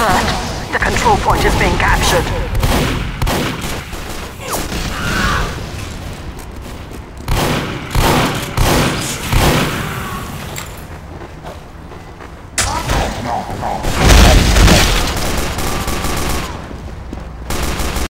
alert! The control point is being captured. No, no.